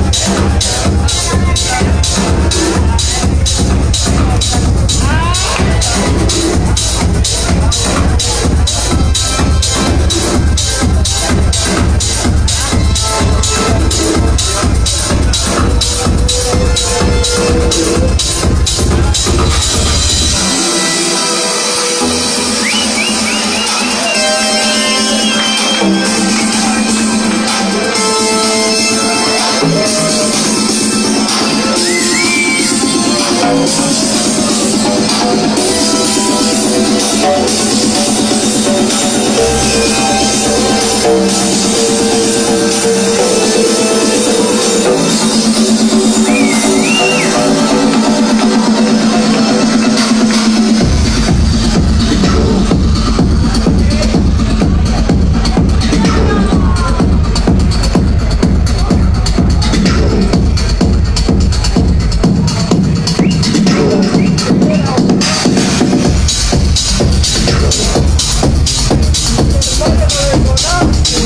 Thank love.